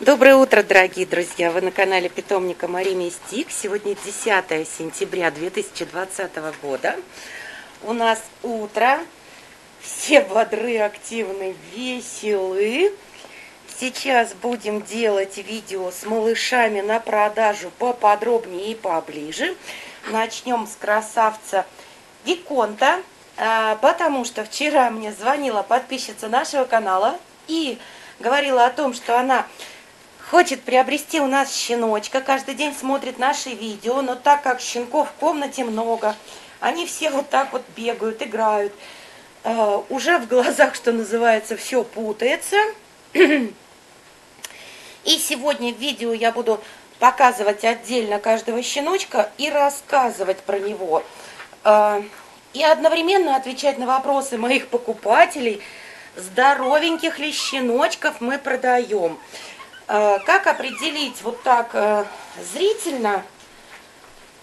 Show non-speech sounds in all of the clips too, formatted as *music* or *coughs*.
Доброе утро, дорогие друзья! Вы на канале питомника Мари Мистик. Сегодня 10 сентября 2020 года. У нас утро. Все бодры, активны, веселы. Сейчас будем делать видео с малышами на продажу поподробнее и поближе. Начнем с красавца Виконта, потому что вчера мне звонила подписчица нашего канала и говорила о том, что она хочет приобрести у нас щеночка, каждый день смотрит наши видео, но так как щенков в комнате много, они все вот так вот бегают, играют, а, уже в глазах, что называется, все путается. *clears throat* И сегодня в видео я буду показывать отдельно каждого щеночка и рассказывать про него. И одновременно отвечать на вопросы моих покупателей, здоровеньких ли щеночков мы продаем. А, как определить вот так э, зрительно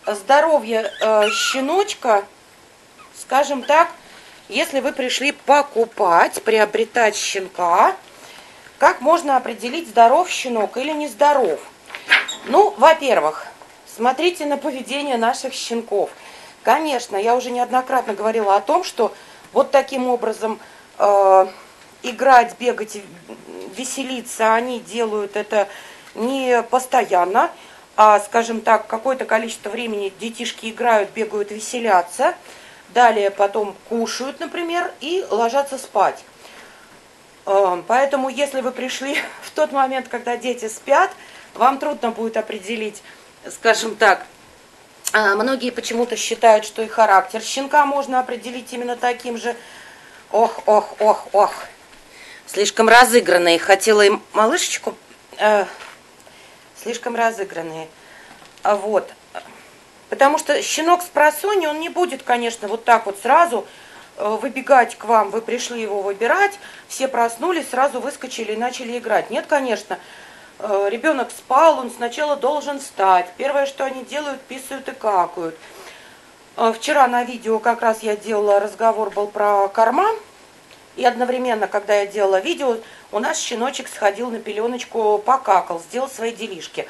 здоровье э, щеночка, скажем так, если вы пришли покупать, приобретать щенка, как можно определить, здоров щенок или нездоров? Ну, во-первых, смотрите на поведение наших щенков. Конечно, я уже неоднократно говорила о том, что вот таким образом э, играть, бегать, веселиться, они делают это не постоянно, а, скажем так, какое-то количество времени детишки играют, бегают, веселятся, далее потом кушают, например, и ложатся спать. Эм, поэтому, если вы пришли *laughs* в тот момент, когда дети спят, вам трудно будет определить, скажем так, э, многие почему-то считают, что и характер щенка можно определить именно таким же. Ох, ох, ох, ох. Слишком разыгранные. Хотела им малышечку. Э, слишком разыгранные. А вот. Потому что щенок с просони, он не будет, конечно, вот так вот сразу Э, выбегать к вам, вы пришли его выбирать, все проснулись, сразу выскочили и начали играть. Нет, конечно, э, ребенок спал, он сначала должен встать. Первое, что они делают, писают и какают. Э, вчера на видео как раз я делала разговор был про корма. И одновременно, когда я делала видео, у нас щеночек сходил на пеленочку, покакал, сделал свои делишки.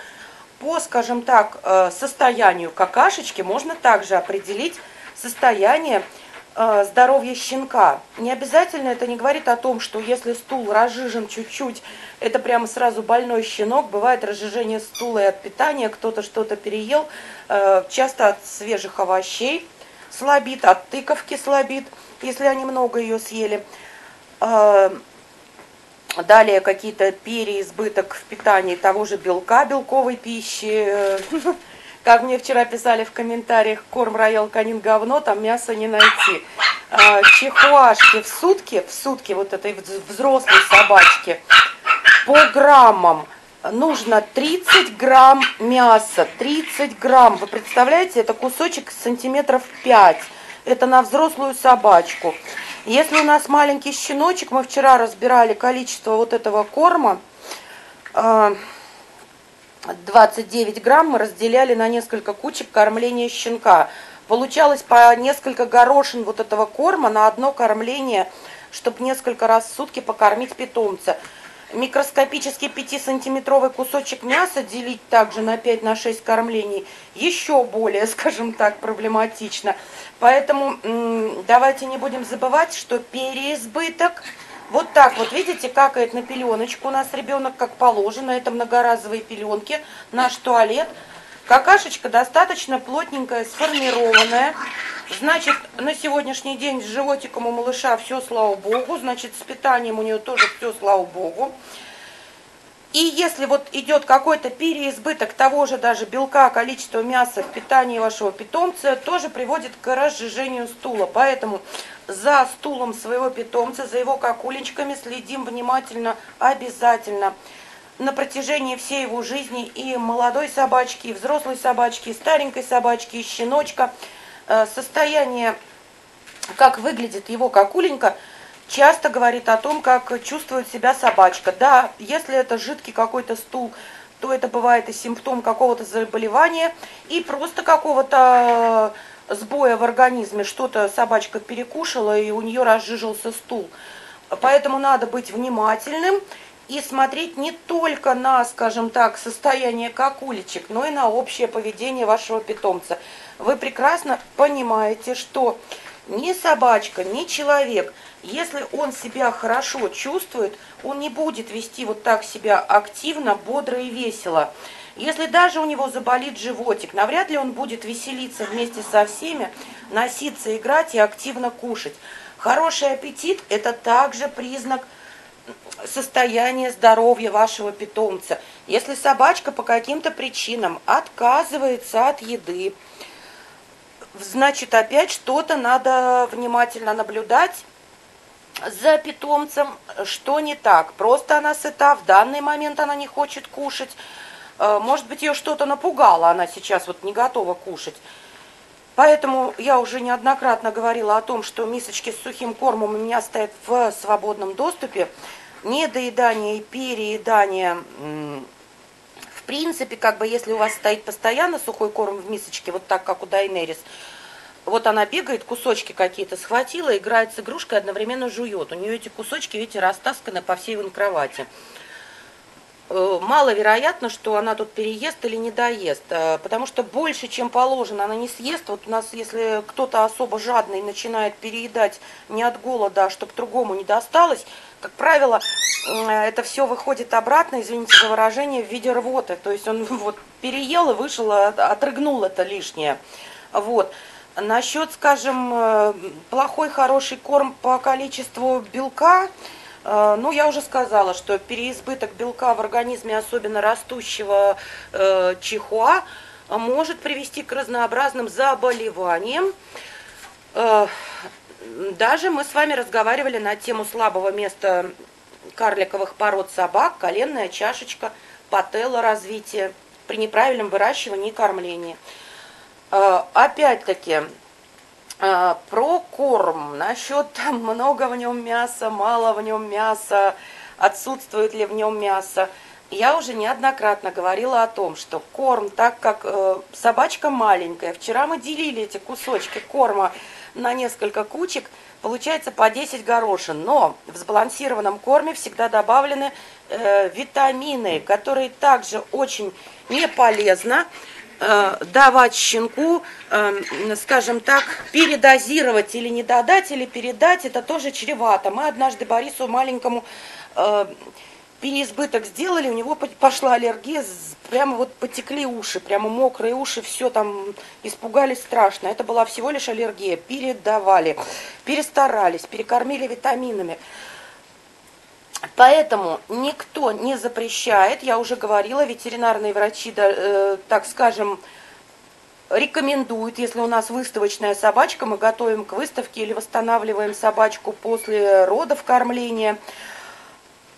По, скажем так, состоянию какашечки можно также определить состояние Э, здоровье щенка. Не обязательно это не говорит о том, что если стул разжижен чуть-чуть, это прямо сразу больной щенок. Бывает разжижение стула и от питания, кто-то что-то переел, э, часто от свежих овощей слабит, от тыковки слабит, если они много ее съели. Э, далее какие-то переизбыток в питании того же белка, белковой пищи, *laughs* Как мне вчера писали в комментариях, корм роял канин говно, там мяса не найти. А, чихуашки в сутки, в сутки вот этой взрослой собачки по граммам нужно 30 грамм мяса, 30 грамм. Вы представляете, это кусочек сантиметров 5. Это на взрослую собачку. Если у нас маленький щеночек, мы вчера разбирали количество вот этого корма, а, 29 грамм мы разделяли на несколько кучек кормления щенка. Получалось по несколько горошин вот этого корма на одно кормление, чтобы несколько раз в сутки покормить питомца. Микроскопический 5-сантиметровый кусочек мяса делить также на 5-6 на кормлений еще более, *laughs* скажем так, проблематично. Поэтому давайте не будем забывать, что переизбыток – вот так вот, видите, какает на пеленочку у нас ребенок, как положено. Это многоразовые пеленки, наш туалет. Какашечка достаточно плотненькая, сформированная. Значит, на сегодняшний день с животиком у малыша все, слава богу. Значит, с питанием у нее тоже все, слава богу. И если вот идет какой-то переизбыток того же даже белка, количества мяса в питании вашего питомца, тоже приводит к разжижению стула. Поэтому за стулом своего питомца, за его какулечками следим внимательно, обязательно. На протяжении всей его жизни и молодой собачки, и взрослой собачки, и старенькой собачки, и щеночка. Э, состояние, как выглядит его какуленька – часто говорит о том, как чувствует себя собачка. Да, если это жидкий какой-то стул, то это бывает и симптом какого-то заболевания, и просто какого-то сбоя в организме, что-то собачка перекушала, и у нее разжижился стул. Поэтому надо быть внимательным и смотреть не только на, скажем так, состояние какулечек, но и на общее поведение вашего питомца. Вы прекрасно понимаете, что ни собачка, ни человек, если он себя хорошо чувствует, он не будет вести вот так себя активно, бодро и весело. Если даже у него заболит животик, навряд ли он будет веселиться вместе со всеми, носиться, играть и активно кушать. Хороший аппетит – это также признак состояния здоровья вашего питомца. Если собачка по каким-то причинам отказывается от еды, значит опять что-то надо внимательно наблюдать за питомцем, что не так. Просто она сыта, в данный момент она не хочет кушать – может быть, ее что-то напугало, она сейчас вот не готова кушать. Поэтому я уже неоднократно говорила о том, что мисочки с сухим кормом у меня стоят в свободном доступе. Недоедание и переедание, в принципе, как бы если у вас стоит постоянно сухой корм в мисочке, вот так, как у Дайнерис, вот она бегает, кусочки какие-то схватила, играет с игрушкой, одновременно жует. У нее эти кусочки, видите, растасканы по всей кровати. Э, маловероятно, что она тут переест или не доест, э, потому что больше, чем положено, она не съест. Вот у нас, если кто-то особо жадный начинает переедать не от голода, а чтобы другому не досталось, как правило, э, это все выходит обратно, извините за выражение, в виде рвоты. То есть он *laughs* вот переел и вышел, отрыгнул это лишнее. Вот. Насчет, скажем, плохой, хороший корм по количеству белка – ну, я уже сказала, что переизбыток белка в организме, особенно растущего э, чихуа, может привести к разнообразным заболеваниям. Э, даже мы с вами разговаривали на тему слабого места карликовых пород собак, коленная чашечка, пателло развитие при неправильном выращивании и кормлении. Э, опять-таки, про корм. Насчет там много в нем мяса, мало в нем мяса, отсутствует ли в нем мясо. Я уже неоднократно говорила о том, что корм, так как э, собачка маленькая, вчера мы делили эти кусочки корма на несколько кучек, получается по 10 горошин. Но в сбалансированном корме всегда добавлены э, витамины, которые также очень не полезно давать щенку, э, скажем так, передозировать или не додать, или передать, это тоже чревато. Мы однажды Борису маленькому э, переизбыток сделали, у него пошла аллергия, прямо вот потекли уши, прямо мокрые уши, все там испугались страшно. Это была всего лишь аллергия. Передавали, перестарались, перекормили витаминами. Поэтому никто не запрещает, я уже говорила, ветеринарные врачи, э, так скажем, рекомендуют, если у нас выставочная собачка, мы готовим к выставке или восстанавливаем собачку после родов кормления.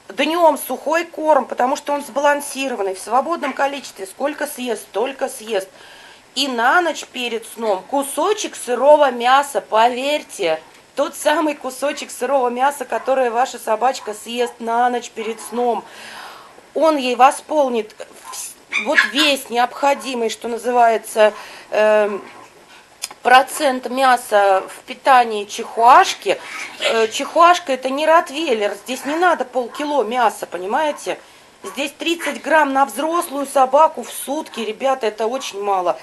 Днем сухой корм, потому что он сбалансированный, в свободном количестве, сколько съест, столько съест. И на ночь перед сном кусочек сырого мяса, поверьте, тот самый кусочек сырого мяса, который ваша собачка съест на ночь перед сном, он ей восполнит вот весь необходимый, что называется, э, процент мяса в питании чихуашки. Э, чихуашка это не ротвейлер, здесь не надо полкило мяса, понимаете? Здесь 30 грамм на взрослую собаку в сутки, ребята, это очень мало.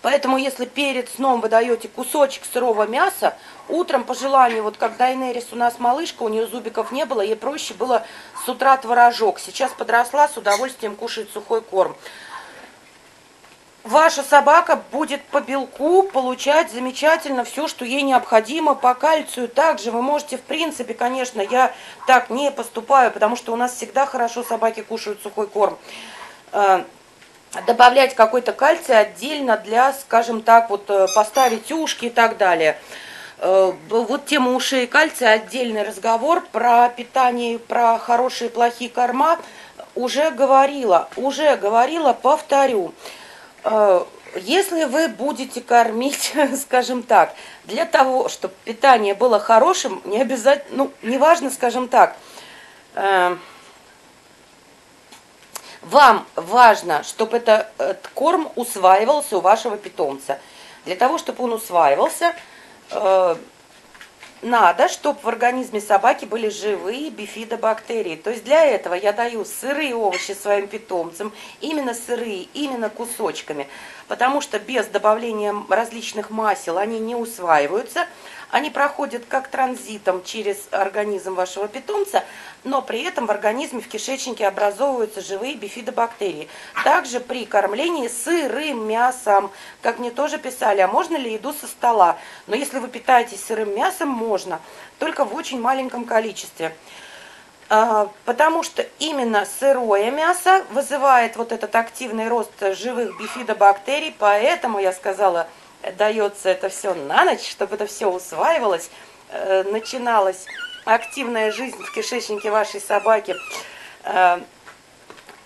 Поэтому, если перед сном вы даете кусочек сырого мяса, утром по желанию, вот когда Инерис у нас малышка, у нее зубиков не было, ей проще было с утра творожок. Сейчас подросла, с удовольствием кушает сухой корм. Ваша собака будет по белку получать замечательно все, что ей необходимо, по кальцию также. Вы можете, в принципе, конечно, я так не поступаю, потому что у нас всегда хорошо собаки кушают сухой корм э, добавлять какой-то кальций отдельно для, скажем так, вот э, поставить ушки и так далее. Э, вот тема ушей и кальция, отдельный разговор про питание, про хорошие и плохие корма уже говорила, уже говорила, повторю. Э, если вы будете кормить, *laughs* скажем так, для того, чтобы питание было хорошим, не обязательно, ну, неважно, скажем так, вам важно, чтобы это, этот корм усваивался у вашего питомца. Для того, чтобы он усваивался, э, надо, чтобы в организме собаки были живые бифидобактерии. То есть для этого я даю сырые овощи своим питомцам, именно сырые, именно кусочками, потому что без добавления различных масел они не усваиваются, они проходят как транзитом через организм вашего питомца, но при этом в организме, в кишечнике образовываются живые бифидобактерии. Также при кормлении сырым мясом, как мне тоже писали, а можно ли еду со стола? Но если вы питаетесь сырым мясом, можно, только в очень маленьком количестве. А, потому что именно сырое мясо вызывает вот этот активный рост живых бифидобактерий, поэтому я сказала, дается это все на ночь, чтобы это все усваивалось, э, начиналась активная жизнь в кишечнике вашей собаки, э,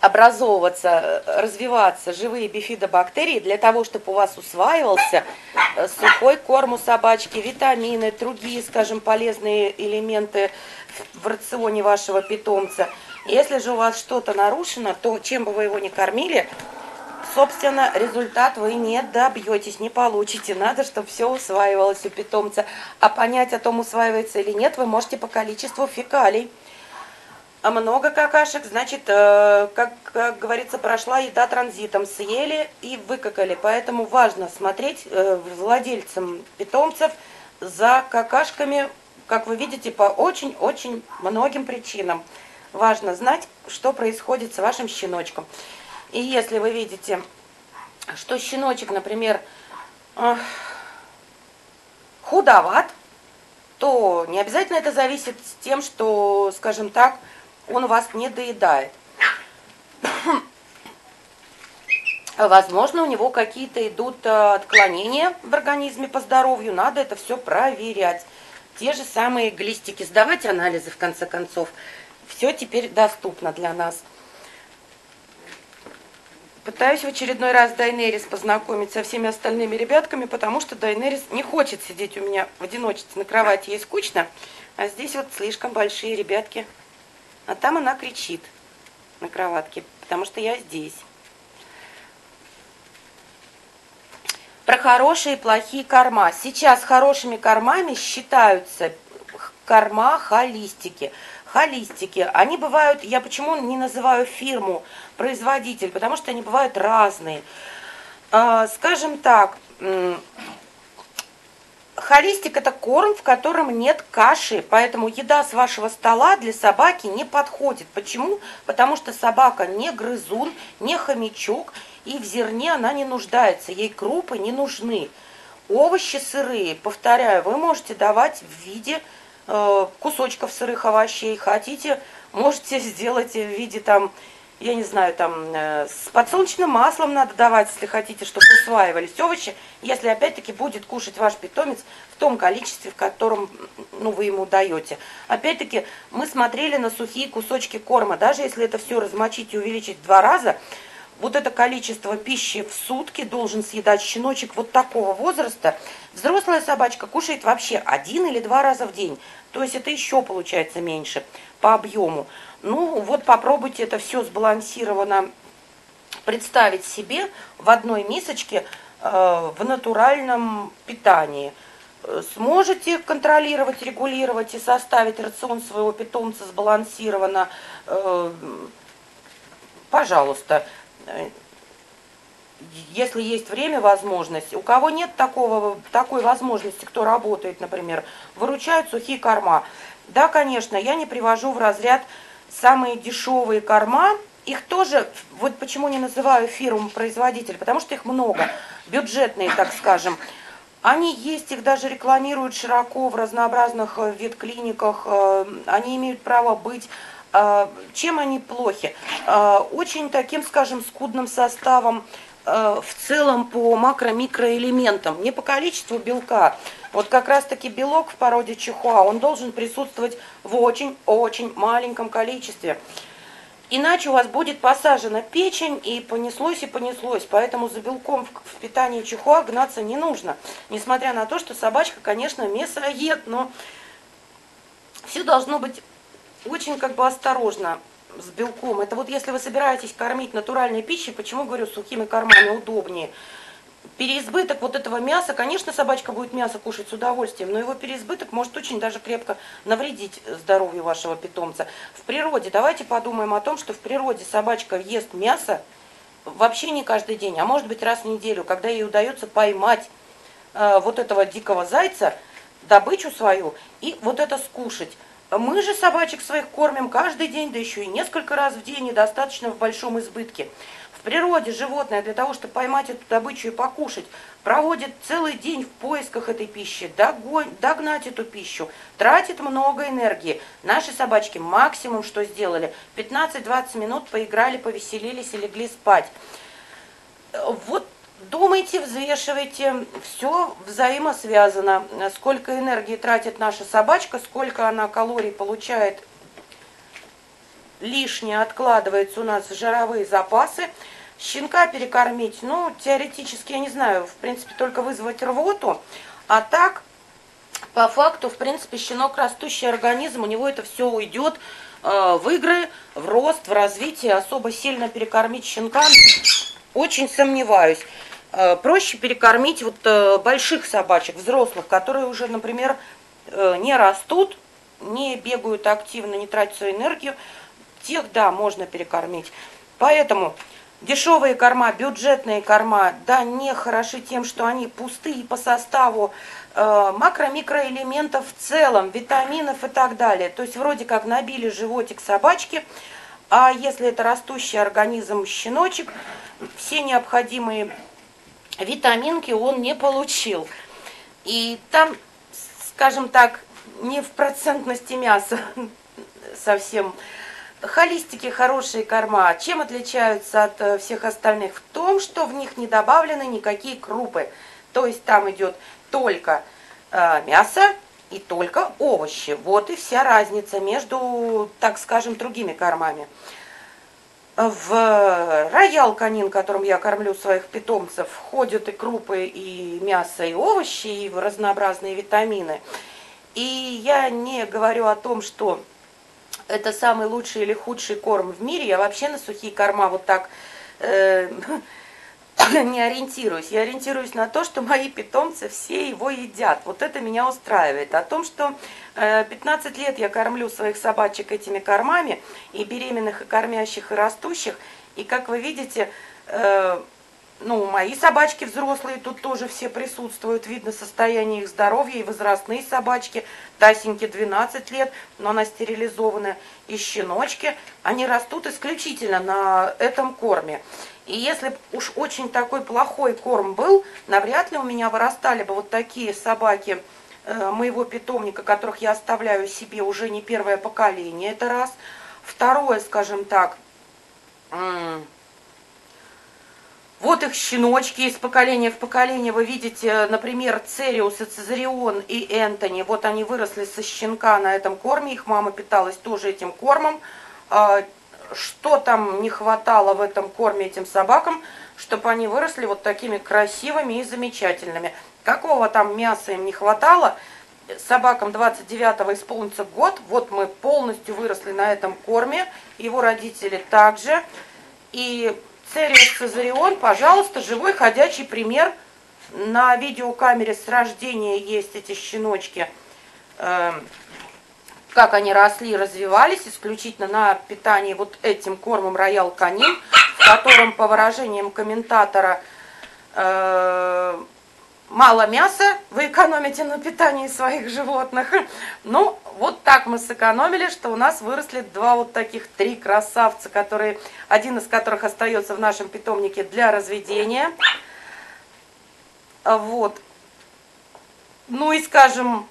образовываться, развиваться живые бифидобактерии для того, чтобы у вас усваивался э, сухой корм у собачки, витамины, другие, скажем, полезные элементы в рационе вашего питомца. Если же у вас что-то нарушено, то чем бы вы его ни кормили, собственно, результат вы не добьетесь, не получите. Надо, чтобы все усваивалось у питомца. А понять о том, усваивается или нет, вы можете по количеству фекалий. А много какашек, значит, э, как, как говорится, прошла еда транзитом. Съели и выкакали. Поэтому важно смотреть э, владельцам питомцев за какашками, как вы видите, по очень-очень многим причинам. Важно знать, что происходит с вашим щеночком. И если вы видите, что щеночек, например, худоват, то не обязательно это зависит с тем, что, скажем так, он вас не доедает. *coughs* Возможно, у него какие-то идут э, отклонения в организме по здоровью, надо это все проверять. Те же самые глистики, сдавать анализы, в конце концов. Все теперь доступно для нас. Пытаюсь в очередной раз Дайнерис познакомить со всеми остальными ребятками, потому что Дайнерис не хочет сидеть у меня в одиночестве на кровати, ей скучно. А здесь вот слишком большие ребятки. А там она кричит на кроватке, потому что я здесь. Про хорошие и плохие корма. Сейчас хорошими кормами считаются корма холистики холистики, они бывают, я почему не называю фирму, производитель, потому что они бывают разные. А, скажем так, холистик это корм, в котором нет каши, поэтому еда с вашего стола для собаки не подходит. Почему? Потому что собака не грызун, не хомячок, и в зерне она не нуждается, ей крупы не нужны. Овощи сырые, повторяю, вы можете давать в виде кусочков сырых овощей. Хотите, можете сделать в виде там, я не знаю, там э, с подсолнечным маслом надо давать, если хотите, чтобы усваивались овощи, если опять-таки будет кушать ваш питомец в том количестве, в котором ну, вы ему даете. Опять-таки мы смотрели на сухие кусочки корма, даже если это все размочить и увеличить в два раза, вот это количество пищи в сутки должен съедать щеночек вот такого возраста. Взрослая собачка кушает вообще один или два раза в день. То есть это еще получается меньше по объему. Ну вот попробуйте это все сбалансированно представить себе в одной мисочке э, в натуральном питании. Сможете контролировать, регулировать и составить рацион своего питомца сбалансированно, э, пожалуйста если есть время, возможность, у кого нет такого, такой возможности, кто работает, например, выручают сухие корма. Да, конечно, я не привожу в разряд самые дешевые корма, их тоже, вот почему не называю фирму-производитель, потому что их много, бюджетные, так скажем. Они есть, их даже рекламируют широко в разнообразных э, ветклиниках, э, они имеют право быть чем они плохи? А, очень таким, скажем, скудным составом а, в целом по макро-микроэлементам, не по количеству белка. Вот как раз-таки белок в породе чихуа, он должен присутствовать в очень-очень маленьком количестве. Иначе у вас будет посажена печень и понеслось и понеслось. Поэтому за белком в питании чихуа гнаться не нужно. Несмотря на то, что собачка, конечно, мясоед, но все должно быть очень как бы осторожно с белком. Это вот если вы собираетесь кормить натуральной пищей, почему говорю, сухими кормами удобнее. переизбыток вот этого мяса, конечно, собачка будет мясо кушать с удовольствием, но его переизбыток может очень даже крепко навредить здоровью вашего питомца. В природе, давайте подумаем о том, что в природе собачка ест мясо вообще не каждый день, а может быть раз в неделю, когда ей удается поймать э, вот этого дикого зайца, добычу свою и вот это скушать. Мы же собачек своих кормим каждый день, да еще и несколько раз в день, и достаточно в большом избытке. В природе животное для того, чтобы поймать эту добычу и покушать, проводит целый день в поисках этой пищи, догнать эту пищу, тратит много энергии. Наши собачки максимум что сделали, 15-20 минут поиграли, повеселились и легли спать. Вот Думайте, взвешивайте, все взаимосвязано. Сколько энергии тратит наша собачка, сколько она калорий получает лишнее, откладывается у нас в жировые запасы. Щенка перекормить, ну, теоретически, я не знаю, в принципе, только вызвать рвоту. А так, по факту, в принципе, щенок растущий организм, у него это все уйдет э, в игры, в рост, в развитие. Особо сильно перекормить щенка очень сомневаюсь. Э, проще перекормить вот э, больших собачек, взрослых, которые уже, например, э, не растут, не бегают активно, не тратят свою энергию. Тех, да, можно перекормить. Поэтому дешевые корма, бюджетные корма, да, не хороши тем, что они пустые по составу макро-микроэлементов в целом, витаминов и так далее. То есть вроде как набили животик собачки, а если это растущий организм щеночек, все необходимые витаминки он не получил. И там, скажем так, не в процентности мяса *laughs* совсем. Холистики хорошие корма. Чем отличаются от э, всех остальных? В том, что в них не добавлены никакие крупы. То есть там идет только э, мясо и только овощи. Вот и вся разница между, так скажем, другими кормами в роял канин, которым я кормлю своих питомцев, входят и крупы, и мясо, и овощи, и разнообразные витамины. И я не говорю о том, что это самый лучший или худший корм в мире. Я вообще на сухие корма вот так э, *coughs* не ориентируюсь. Я ориентируюсь на то, что мои питомцы все его едят. Вот это меня устраивает. О том, что 15 э, лет я кормлю своих собачек этими кормами, и беременных, и кормящих, и растущих. И как вы видите, э, ну, мои собачки взрослые тут тоже все присутствуют. Видно состояние их здоровья и возрастные собачки. Тасеньке 12 лет, но она стерилизованная. И щеночки, они растут исключительно на этом корме. И если уж очень такой плохой корм был, навряд ли у меня вырастали бы вот такие собаки э, моего питомника, которых я оставляю себе уже не первое поколение, это раз. Второе, скажем так, вот их щеночки из поколения в поколение. Вы видите, например, Цериус и Цезарион и Энтони. Вот они выросли со щенка на этом корме. Их мама питалась тоже этим кормом. А, что там не хватало в этом корме этим собакам, чтобы они выросли вот такими красивыми и замечательными. Какого там мяса им не хватало, собакам 29-го исполнится год. Вот мы полностью выросли на этом корме, его родители также. И Цериус Цезарион, пожалуйста, живой ходячий пример. На видеокамере с рождения есть эти щеночки, эм, как они росли, развивались исключительно на питании вот этим кормом Роял Канин, в котором, по выражениям комментатора, э, мало мяса, вы экономите на питании своих животных. Ну, вот так мы сэкономили, что у нас выросли два вот таких, три красавца, которые, один из которых остается в нашем питомнике для разведения. Вот. Ну и, скажем,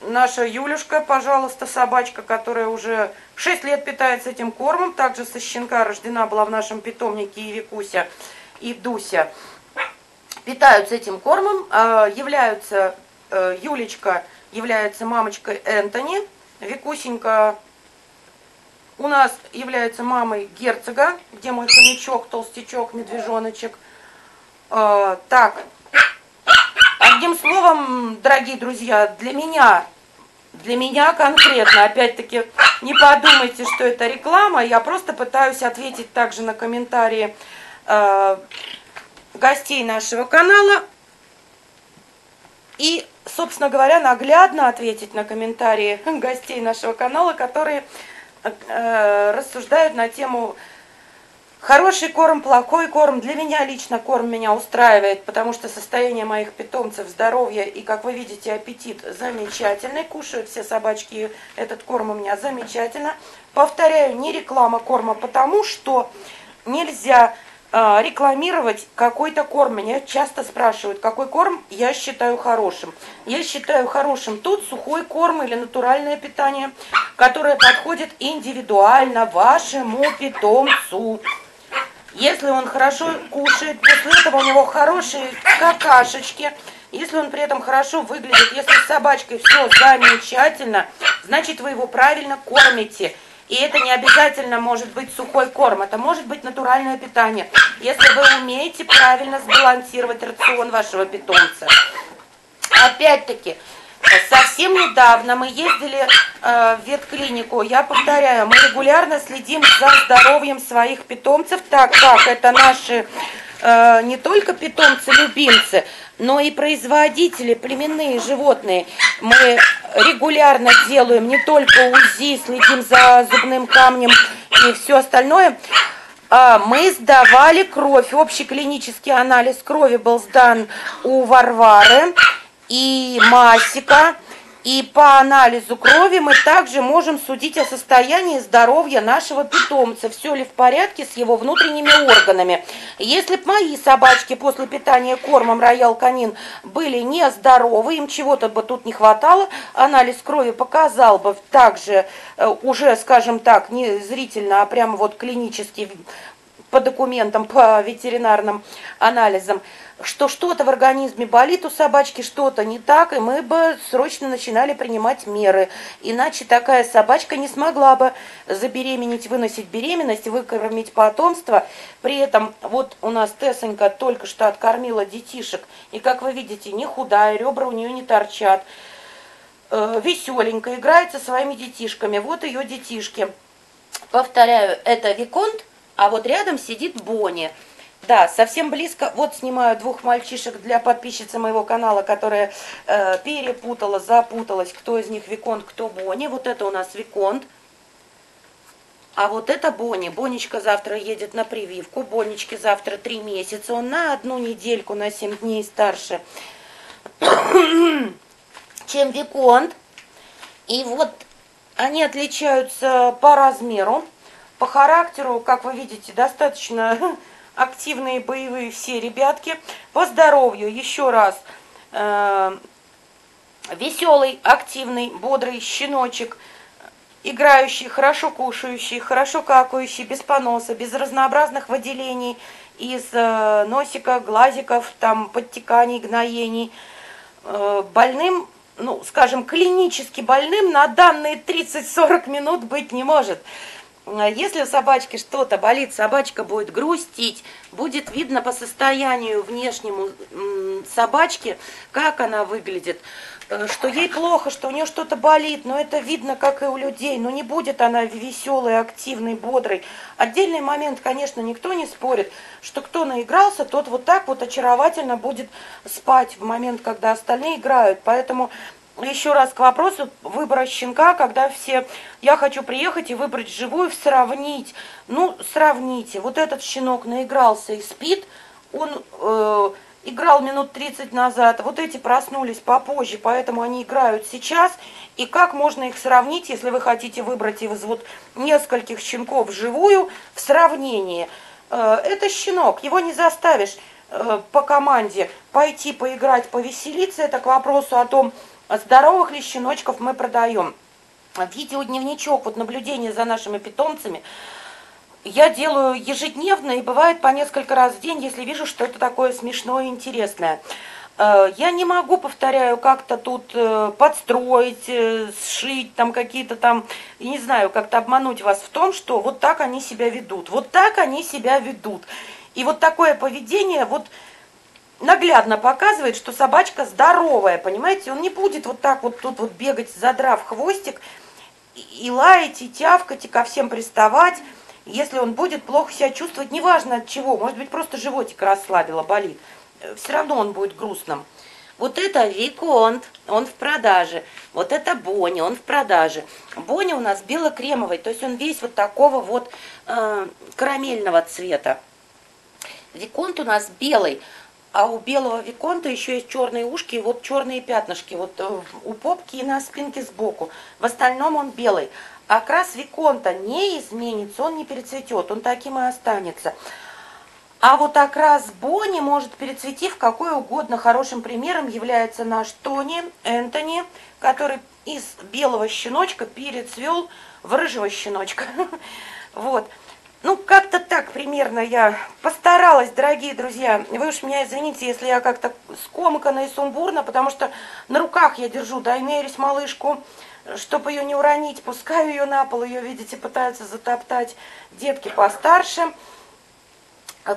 наша Юлюшка, пожалуйста, собачка, которая уже 6 лет питается этим кормом, также со щенка рождена была в нашем питомнике и Викуся, и Дуся питаются этим кормом, а, являются, э, Юлечка является мамочкой Энтони, Викусенька у нас является мамой герцога, где мой хомячок, толстячок, медвежоночек. А, так, одним словом, дорогие друзья, для меня, для меня конкретно, опять-таки, не подумайте, что это реклама, я просто пытаюсь ответить также на комментарии а, гостей нашего канала и, собственно говоря, наглядно ответить на комментарии *laughs* гостей нашего канала, которые э, рассуждают на тему Хороший корм, плохой корм. Для меня лично корм меня устраивает, потому что состояние моих питомцев, здоровье и, как вы видите, аппетит замечательный. Кушают все собачки этот корм у меня замечательно. Повторяю, не реклама корма, потому что нельзя рекламировать какой-то корм. Меня часто спрашивают, какой корм я считаю хорошим. Я считаю хорошим тот сухой корм или натуральное питание, которое подходит индивидуально вашему питомцу. Если он хорошо кушает, после этого у него хорошие какашечки, если он при этом хорошо выглядит, если с собачкой все замечательно, значит вы его правильно кормите. И это не обязательно может быть сухой корм, это может быть натуральное питание, если вы умеете правильно сбалансировать рацион вашего питомца. Опять-таки, Совсем недавно мы ездили э, в ветклинику. Я повторяю, мы регулярно следим за здоровьем своих питомцев, так как это наши не только питомцы-любимцы, но и производители, племенные животные. Мы регулярно делаем не только УЗИ, следим за зубным камнем и все остальное. А, мы сдавали кровь. Общий клинический анализ крови был сдан у Варвары и Масика. И по анализу крови мы также можем судить о состоянии здоровья нашего питомца, все ли в порядке с его внутренними органами. Если бы мои собачки после питания кормом роял канин были нездоровы, им чего-то бы тут не хватало, анализ крови показал бы также э, уже, скажем так, не зрительно, а прямо вот клинически по документам, по ветеринарным анализам, что что-то в организме болит у собачки, что-то не так, и мы бы срочно начинали принимать меры. Иначе такая собачка не смогла бы забеременеть, выносить беременность, выкормить потомство. При этом вот у нас Тесонька только что откормила детишек, и, как вы видите, не худая, ребра у нее не торчат, э, веселенькая, играет со своими детишками. Вот ее детишки. Повторяю, это Виконт, а вот рядом сидит Бонни. Да, совсем близко. Вот снимаю двух мальчишек для подписчицы моего канала, которая э, перепутала, запуталась, кто из них Виконт, кто Бонни. Вот это у нас Виконт. А вот это Бонни. Бонечка завтра едет на прививку. Бонечке завтра три месяца. Он на одну недельку, на семь дней старше, *coughs* чем Виконт. И вот они отличаются по размеру. По характеру, как вы видите, достаточно *laughs* активные боевые все ребятки. По здоровью, еще раз, э, веселый, активный, бодрый щеночек, играющий, хорошо кушающий, хорошо какающий, без поноса, без разнообразных выделений из э, носика, глазиков, там, подтеканий, гноений. Э, больным, ну, скажем, клинически больным на данные 30-40 минут быть не может. А если у собачки что-то болит, собачка будет грустить, будет видно по состоянию внешнему собачки, как она выглядит, э, что ей плохо, что у нее что-то болит, но это видно, как и у людей, но не будет она веселой, активной, бодрой. Отдельный момент, конечно, никто не спорит, что кто наигрался, тот вот так вот очаровательно будет спать в момент, когда остальные играют, поэтому еще раз к вопросу выбора щенка, когда все, я хочу приехать и выбрать живую, сравнить. Ну, сравните, вот этот щенок наигрался и спит, он э, играл минут 30 назад, вот эти проснулись попозже, поэтому они играют сейчас. И как можно их сравнить, если вы хотите выбрать из вот нескольких щенков живую в сравнении? Э, это щенок, его не заставишь э, по команде пойти поиграть, повеселиться. Это к вопросу о том, Здоровых ли щеночков мы продаем. Видеодневничок, вот наблюдение за нашими питомцами, я делаю ежедневно и бывает по несколько раз в день, если вижу что-то такое смешное и интересное. Э, я не могу, повторяю, как-то тут э, подстроить, э, сшить там какие-то там, не знаю, как-то обмануть вас в том, что вот так они себя ведут. Вот так они себя ведут. И вот такое поведение, вот наглядно показывает, что собачка здоровая, понимаете? Он не будет вот так вот тут вот бегать, задрав хвостик, и лаять, и тявкать, и ко всем приставать, если он будет плохо себя чувствовать, неважно от чего, может быть, просто животик расслабило, болит, все равно он будет грустным. Вот это Виконт, он в продаже. Вот это Бони, он в продаже. Бони у нас бело-кремовый, то есть он весь вот такого вот э, карамельного цвета. Виконт у нас белый, а у белого Виконта еще есть черные ушки и вот черные пятнышки вот э, у попки и на спинке сбоку. В остальном он белый. Окрас Виконта не изменится, он не перецветет, он таким и останется. А вот окрас Бонни может перецветив какой угодно. Хорошим примером является наш Тони Энтони, который из белого щеночка перецвел в рыжего щеночка. *laughs* Вот. Ну, как-то так примерно я постаралась, дорогие друзья. Вы уж меня извините, если я как-то скомкана и сумбурна, потому что на руках я держу Даймерис малышку, чтобы ее не уронить. Пускаю ее на пол, ее, видите, пытаются затоптать детки постарше.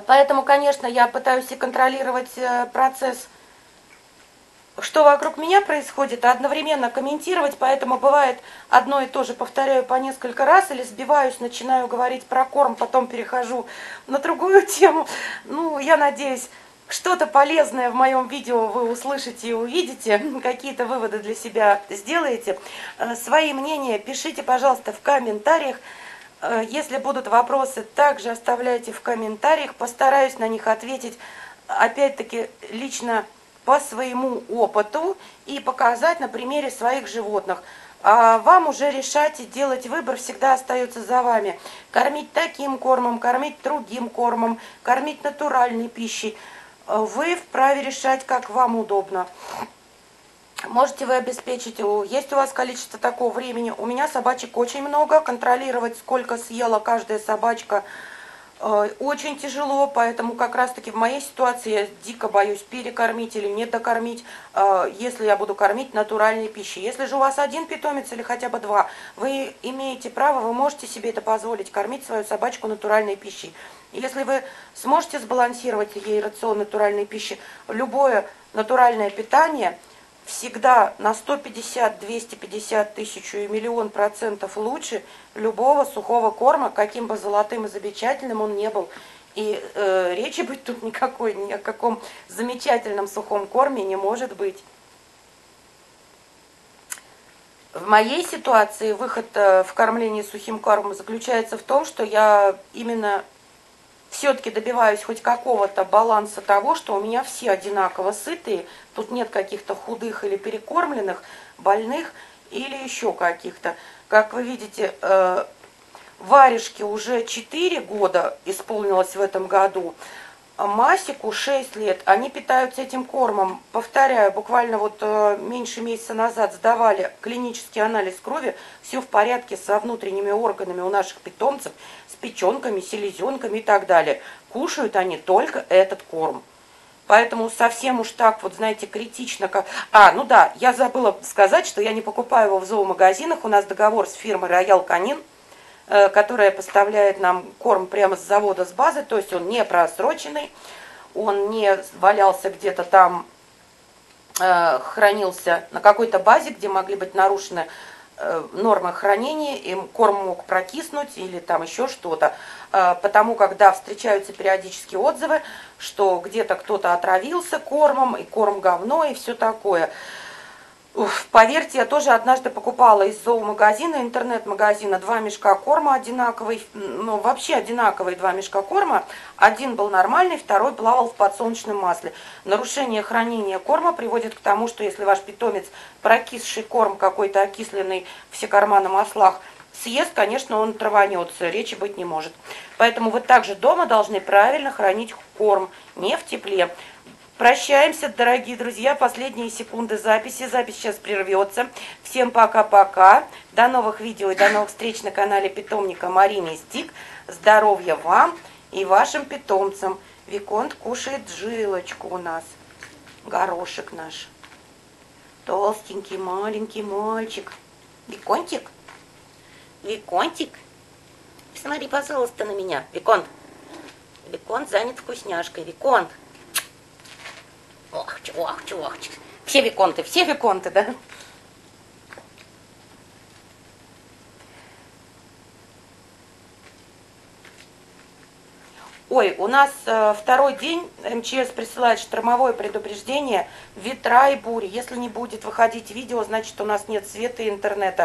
Поэтому, конечно, я пытаюсь и контролировать э, процесс, что вокруг меня происходит, а одновременно комментировать, поэтому бывает одно и то же повторяю по несколько раз, или сбиваюсь, начинаю говорить про корм, потом перехожу на другую *laughs* тему. Ну, я надеюсь, что-то полезное в моем видео вы услышите и увидите, какие-то выводы для себя сделаете. Э, свои мнения пишите, пожалуйста, в комментариях. Э, если будут вопросы, также оставляйте в комментариях. Постараюсь на них ответить, опять-таки, лично по своему опыту и показать на примере своих животных. А вам уже решать и делать выбор всегда остается за вами. Кормить таким кормом, кормить другим кормом, кормить натуральной пищей. Вы вправе решать, как вам удобно. Можете вы обеспечить, есть у вас количество такого времени. У меня собачек очень много, контролировать, сколько съела каждая собачка, очень тяжело, поэтому как раз-таки в моей ситуации я дико боюсь перекормить или не докормить, э, если я буду кормить натуральной пищей. Если же у вас один питомец или хотя бы два, вы имеете право, вы можете себе это позволить, кормить свою собачку натуральной пищей. Если вы сможете сбалансировать ей рацион натуральной пищи, любое натуральное питание – всегда на 150, 250 тысяч и миллион процентов лучше любого сухого корма, каким бы золотым и замечательным он не был. И э, речи быть тут никакой, ни о каком замечательном сухом корме не может быть. В моей ситуации выход э, в кормление сухим кормом заключается в том, что я именно все-таки добиваюсь хоть какого-то баланса того, что у меня все одинаково сытые, тут нет каких-то худых или перекормленных, больных или еще каких-то. Как вы видите, э, варежке уже 4 года исполнилось в этом году, Масику 6 лет, они питаются этим кормом. Повторяю, буквально вот э, меньше месяца назад сдавали клинический анализ крови, все в порядке со внутренними органами у наших питомцев, с печенками, селезенками и так далее. Кушают они только этот корм. Поэтому совсем уж так вот, знаете, критично. Как... А, ну да, я забыла сказать, что я не покупаю его в зоомагазинах. У нас договор с фирмой Роял Канин. Э, которая поставляет нам корм прямо с завода, с базы, то есть он не просроченный, он не валялся где-то там, э, хранился на какой-то базе, где могли быть нарушены э, нормы хранения, и корм мог прокиснуть или там еще что-то. Потому когда встречаются периодически отзывы, что где-то кто-то отравился кормом, и корм говно, и все такое – Уф, поверьте, я тоже однажды покупала из зоомагазина, интернет-магазина, два мешка корма одинаковый, ну вообще одинаковые два мешка корма. Один был нормальный, второй плавал в подсолнечном масле. Нарушение хранения корма приводит к тому, что если ваш питомец прокисший корм какой-то окисленный все карма на маслах съест, конечно, он траванется, речи быть не может. Поэтому вы также дома должны правильно хранить корм, не в тепле. Прощаемся, дорогие друзья. Последние секунды записи. Запись сейчас прервется. Всем пока-пока. До новых видео и до новых встреч на канале питомника Марини Стик. Здоровья вам и вашим питомцам. Виконт кушает жилочку у нас. Горошек наш. Толстенький, маленький мальчик. Виконтик? Виконтик? Смотри, пожалуйста, на меня. Виконт. Виконт занят вкусняшкой. Виконт. Ох, ох, ох. Все виконты, все виконты, да? Ой, у нас э, второй день МЧС присылает штормовое предупреждение, ветра и бури. Если не будет выходить видео, значит у нас нет света и интернета.